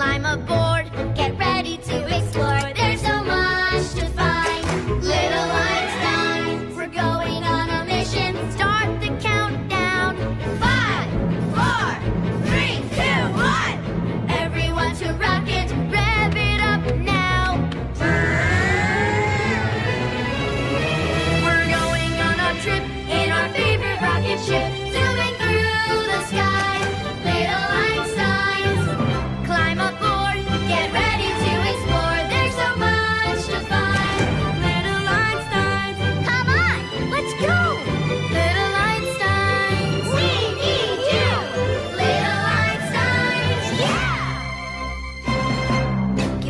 Lima.